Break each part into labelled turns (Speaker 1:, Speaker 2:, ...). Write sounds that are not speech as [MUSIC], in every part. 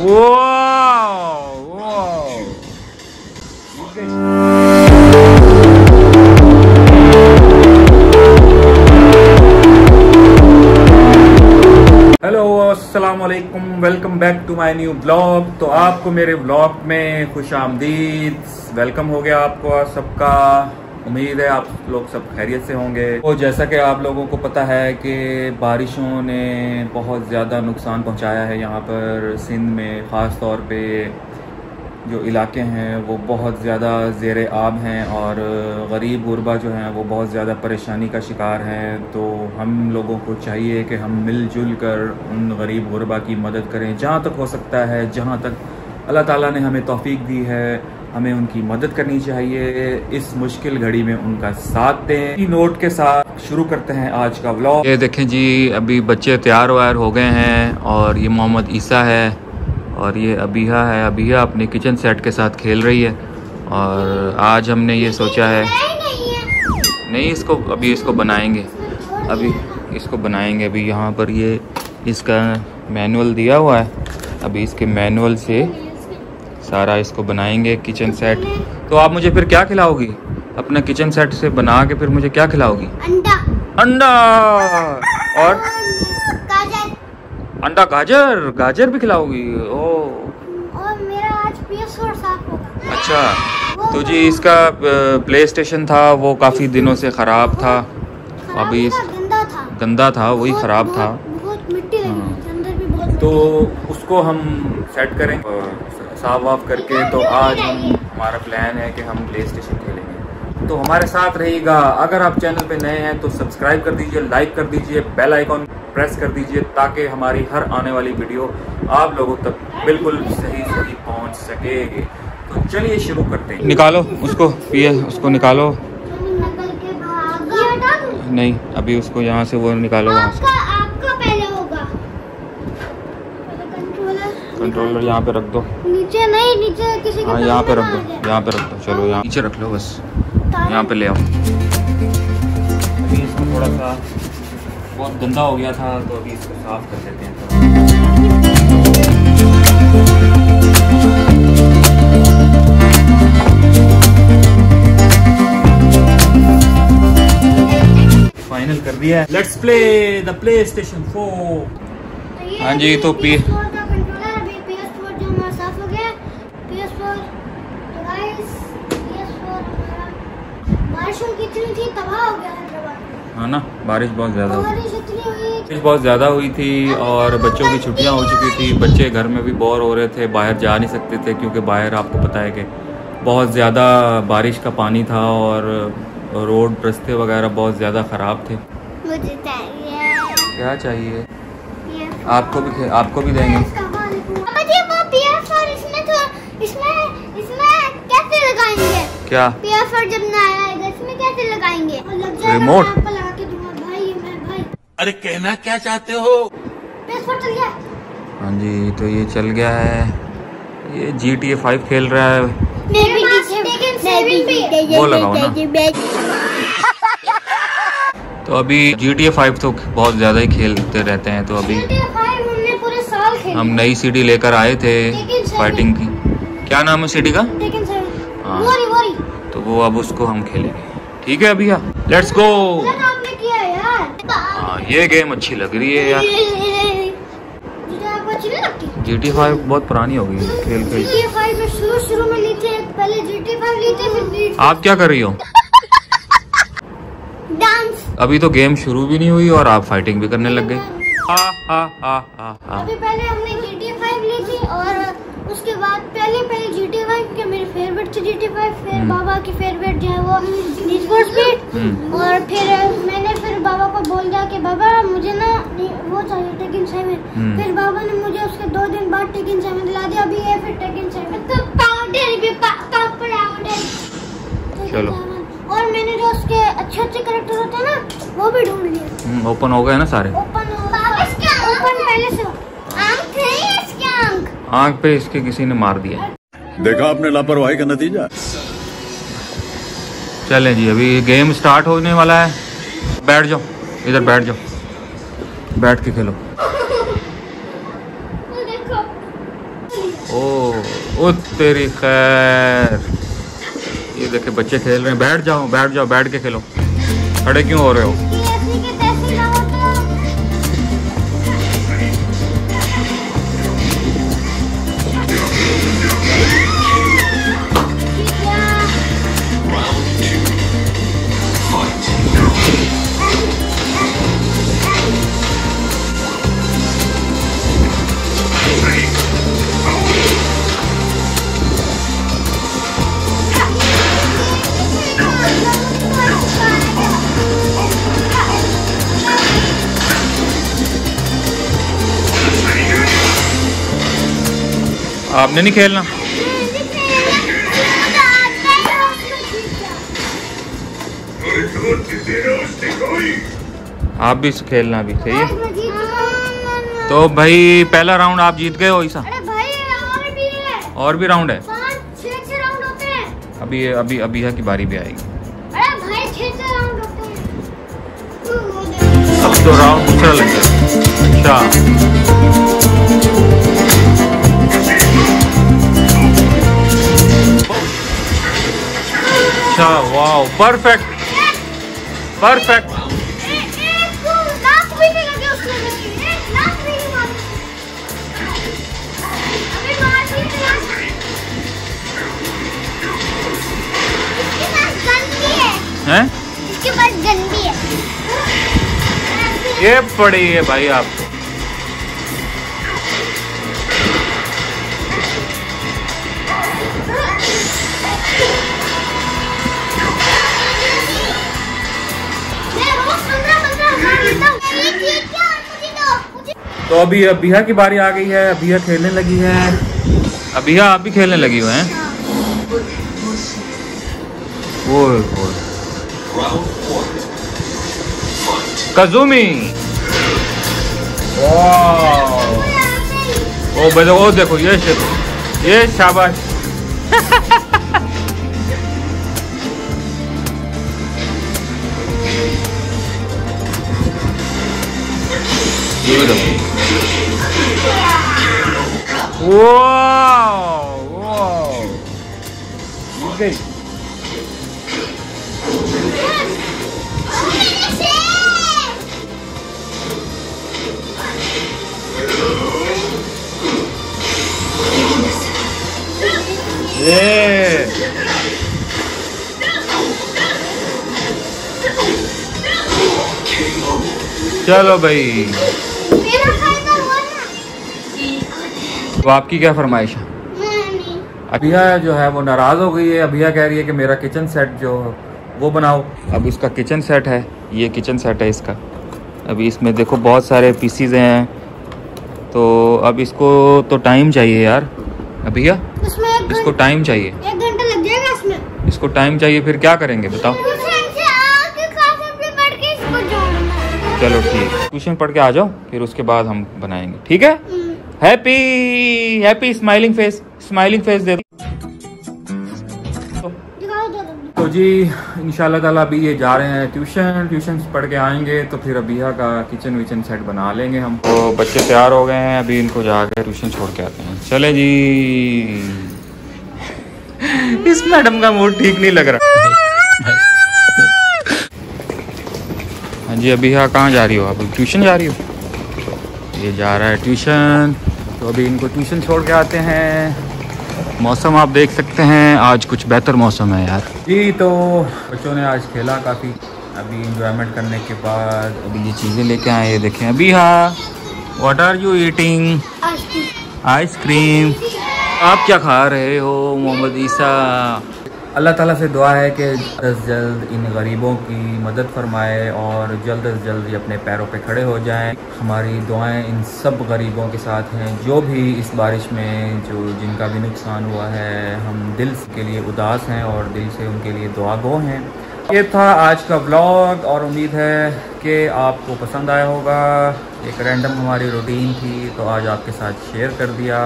Speaker 1: Hello अस्सलाम वालेकुम welcome back to my new blog तो आपको मेरे ब्लॉग में खुश आमदीद. वेलकम हो गया आपको सबका. उम्मीद है आप लोग सब खैरियत से होंगे। तो जैसा कि आप लोगों को पता है कि बारिशों ने बहुत ज़्यादा नुकसान पहुँचाया है यहाँ पर सिंध में, ख़ास तौर पे जो इलाके हैं, वो बहुत ज़्यादा ज़ेर आब हैं और गरीब गुरबा जो हैं, वो बहुत ज़्यादा परेशानी का शिकार हैं। तो हम लोगों को चाहिए कि हम मिलजुल कर उन गरीब गुरबा की मदद करें, जहाँ तक हो सकता है, जहाँ तक अल्लाह ताला ने हमें तौफीक दी है। हमें उनकी मदद करनी चाहिए। इस मुश्किल घड़ी में उनका साथ दें। नोट के साथ शुरू करते हैं आज का व्लॉग ये देखें जी, अभी बच्चे तैयार वायर हो गए हैं और ये मोहम्मद ईसा है और ये अबीहा है। अबीहा अपने किचन सेट के साथ खेल रही है और आज हमने ये सोचा है, नहीं इसको, अभी इसको बनाएँगे। अभी इसको बनाएँगे। अभी यहाँ पर ये इसका मैनुअल दिया हुआ है। अभी इसके मैनुअल से सारा इसको बनाएँगे किचन सेट तो आप मुझे फिर क्या खिलाओगी? अपना किचन सेट से बना के फिर मुझे क्या खिलाओगी?
Speaker 2: अंडा।
Speaker 1: अंडा! और?
Speaker 2: गाजर।
Speaker 1: अंडा गाजर? गाजर भी खिलाओगी? ओ।
Speaker 2: और मेरा आज PS4 साफ़ होगा।
Speaker 1: अच्छा तो जी इसका प्ले स्टेशन था वो काफ़ी दिनों से ख़राब था। अभी
Speaker 2: गंदा था।
Speaker 1: गंदा था वही ख़राब था। हाँ। तो उसको हम सेट करें। और साफ़ वाफ करके तो आज हम हमारा प्लान है कि हम प्ले स्टेशन खेलेंगे। तो हमारे साथ रहिएगा। अगर आप चैनल पे नए हैं तो सब्सक्राइब कर दीजिए लाइक कर दीजिए बेल आइकॉन प्रेस कर दीजिए ताकि हमारी हर आने वाली वीडियो आप लोगों तक बिल्कुल सही सही पहुँच सके। तो चलिए शुरू करते हैं। निकालो उसको पिए उसको निकालो? नहीं अभी उसको यहाँ से वो निकालो। वहाँ से
Speaker 2: आपका आपका पहले होगा पहले कंट्रोलर
Speaker 1: यहाँ पे रख दो।
Speaker 2: नीचे नहीं नीचे किसी के
Speaker 1: हाँ यहाँ पे रख दो यहाँ पे रख दो चलो यहाँ। नीचे रख लो बस। यहाँ पे ले आओ। अभी इसको थोड़ा सा बहुत गंदा हो गया था तो अभी इसको साफ़ कर देते हैं। फाइनल कर दिया है। Let's play the PlayStation four हाँ जी, तो पी-
Speaker 2: PS4 का कंट्रोलर अभी PS4 जो हमारा साफ़ हो गया PS4 तो गाइस PS4 हमारा बारिश की इतनी थी तबाह हो गया हैदराबाद में।
Speaker 1: हाँ ना बारिश बहुत ज़्यादा हुई।
Speaker 2: बारिश
Speaker 1: बहुत ज़्यादा हुई थी और बच्चों की छुट्टियाँ हो चुकी थी। बच्चे घर में भी बोर हो रहे थे बाहर जा नहीं सकते थे क्योंकि बाहर आपको पता है कि बहुत ज़्यादा बारिश का पानी था और रोड रस्ते वगैरह बहुत ज़्यादा ख़राब थे।
Speaker 2: मुझे चाहिए।
Speaker 1: क्या चाहिए? आपको भी आपको भी देंगे।
Speaker 2: पापा जी वो PS4 इसमें तो
Speaker 1: क्या?
Speaker 2: जब नया आएगा इसमें कैसे लगाएँगे?
Speaker 1: रिमोट?
Speaker 2: मैं आपको लगा के दूँगा भाई मैं भाई
Speaker 3: अरे कहना क्या चाहते हो?
Speaker 2: चल गया।
Speaker 1: हाँ जी तो ये चल गया है। ये जी टी ए फाइव खेल रहा है। वो लगाओ ना। तो अभी जी टी ए फाइव तो बहुत ज़्यादा ही खेलते रहते हैं तो अभी
Speaker 2: हमने पूरे साल
Speaker 1: हम नई सीडी लेकर आए थे फाइटिंग की। क्या नाम है सीडी का?
Speaker 2: टेकन 7
Speaker 1: हाँ।
Speaker 2: Worry worry.
Speaker 1: तो वो अब उसको हम खेलेंगे। ठीक है भैया लेट्स गो
Speaker 2: गलत आपने किया यार
Speaker 1: हाँ ये गेम अच्छी लग रही है यार। जी टी फाइव बहुत पुरानी हो गई खेल खेल
Speaker 2: में शुरू शुरू में ली थी पहले GTA 5 ली थी फिर
Speaker 1: आप क्या कर रही हो? [LAUGHS]
Speaker 2: डांस
Speaker 1: अभी तो गेम शुरू भी नहीं हुई और आप फाइटिंग भी करने लग गए।
Speaker 2: अभी पहले हमने GTA 5 ली थी और उसके बाद पहले पहले GTA 5 के मेरे फेवरेट थे GTA 5 फिर
Speaker 1: हम्म।
Speaker 2: बाबा की फेवरेट जो है वो नीड फॉर स्पीड
Speaker 1: हम्म।
Speaker 2: और फिर मैंने फिर बाबा को बोल दिया कि बाबा मुझे ना वो चाहिए टेकिन सेवन
Speaker 1: हम्म।
Speaker 2: फिर बाबा ने मुझे उसके दो दिन बाद टेकिन सेवन दिला दिया अभी ये फिर टेकिन सेवन तो पाउडर भी पाउडर
Speaker 1: चलो।
Speaker 2: और मैंने जो उसके अच्छे अच्छे करेक्टर होते हैं ना वो भी ढूंढ लिए
Speaker 1: ओपन हो गए ना सारे
Speaker 2: ओपन ओपन पहले से हो। आँख थे इसके आँख
Speaker 1: पे इसके किसी ने मार दिया।
Speaker 3: देखा आपने लापरवाही का नतीजा?
Speaker 1: चलें जी अभी गेम स्टार्ट होने वाला है। बैठ जाओ इधर बैठ जाओ। बैठ के खेलो। ओ ओ तेरी खैर। ये देखे बच्चे खेल रहे हैं। बैठ जाओ बैठ जाओ बैठ के खेलो। खड़े क्यों हो रहे हो? आपने नहीं खेलना? आप भी खेलना अभी सही है? तो भाई पहला राउंड आप जीत गए हो ऐसा
Speaker 2: और भी है।
Speaker 1: और भी राउंड है?
Speaker 2: हैं।
Speaker 1: अभी अभी अभी की बारी भी आएगी।
Speaker 2: अरे भाई छह छह राउंड होते हैं।
Speaker 1: अब तो राउंड दूसरा लगे अच्छा।
Speaker 2: इसके पास परफेक्ट भी है?
Speaker 1: हैं
Speaker 2: इसके पास भी है।
Speaker 1: ये पड़ी है भाई आपको। तो अभी अबिया की बारी आ गई है अबिया खेलने लगी है। अबिया आप भी खेलने लगी हुए हैं? कजूमी। वाह। ओ बेटा ओ देखो ये शे- ये शाबाश। [LAUGHS] ये भी देखो वाह वाह जीत गई ये चलो भाई तो आपकी क्या फरमाइश है? अभिया जो है वो नाराज़ हो गई है। अभिया कह रही है कि मेरा किचन सेट जो वो बनाओ। अब इसका किचन सेट है। ये किचन सेट है इसका। अभी इसमें देखो बहुत सारे पीसीज हैं। तो अब इसको तो टाइम चाहिए यार। अभिया इसको टाइम चाहिए।
Speaker 2: घंटा लग जाएगा इसमें।
Speaker 1: इसको टाइम चाहिए फिर क्या करेंगे बताओ। चलो ठीक। ट्यूशन पढ़ के आ जाओ फिर उसके बाद हम बनाएँगे। ठीक है?
Speaker 2: हम्म,
Speaker 1: happy happy smiling face smiling face दे दो। तो जी इंशाल्लाह ताला अभी ये जा रहे हैं ट्यूशन ट्यूशन पढ़ के आएँगे तो फिर अबिया का किचन विचन सेट बना लेंगे हम। तो बच्चे तैयार हो गए हैं अभी इनको जाकर ट्यूशन छोड़ के आते हैं। चले जी। [LAUGHS] इस मैडम का मूड ठीक नहीं लग रहा। हाँ जी अबिया कहाँ जा रही हो? आप ट्यूशन जा रही हो? ये जा रहा है ट्यूशन। तो अभी इनको ट्यूशन छोड़ के आते हैं। मौसम आप देख सकते हैं आज कुछ बेहतर मौसम है यार। जी तो बच्चों ने आज खेला काफ़ी। अभी इंजॉयमेंट करने के बाद अभी ये चीज़ें लेके आए ये देखें। अभी हाँ what are you eating ice cream आप क्या खा रहे हो मोहम्मद ईसा? अल्लाह ताला से दुआ है कि जल्द अज जल्द इन गरीबों की मदद फरमाए और जल्द अज जल्द ये अपने पैरों पे खड़े हो जाएँ। हमारी दुआएँ इन सब गरीबों के साथ हैं। जो भी इस बारिश में, जो जिनका भी नुकसान हुआ है, हम दिल के लिए उदास हैं और दिल से उनके लिए दुआ गो हैं। ये था आज का ब्लॉग और उम्मीद है कि आपको पसंद आया होगा। एक रैंडम हमारी रूटीन थी तो आज आपके साथ शेयर कर दिया।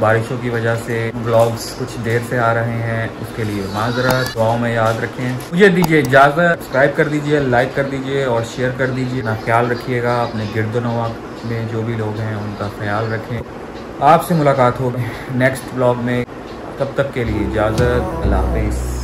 Speaker 1: बारिशों की वजह से ब्लॉग्स कुछ देर से आ रहे हैं, उसके लिए माजरा दुआओं में याद रखें। मुझे दीजिए इजाज़त, सब्सक्राइब कर दीजिए, लाइक कर दीजिए और शेयर कर दीजिए। ना ख्याल रखिएगा, अपने गिरदो नवा में जो भी लोग हैं, उनका ख्याल रखें। आपसे मुलाकात होगी नेक्स्ट ब्लॉग में। तब तक के लिए इजाज़त, अल्लाह हाफिज़।